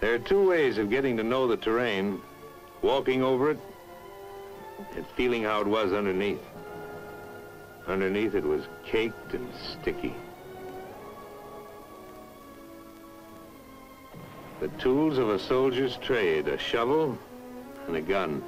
There are two ways of getting to know the terrain. Walking over it and feeling how it was underneath. Underneath it was caked and sticky. The tools of a soldier's trade, a shovel and a gun.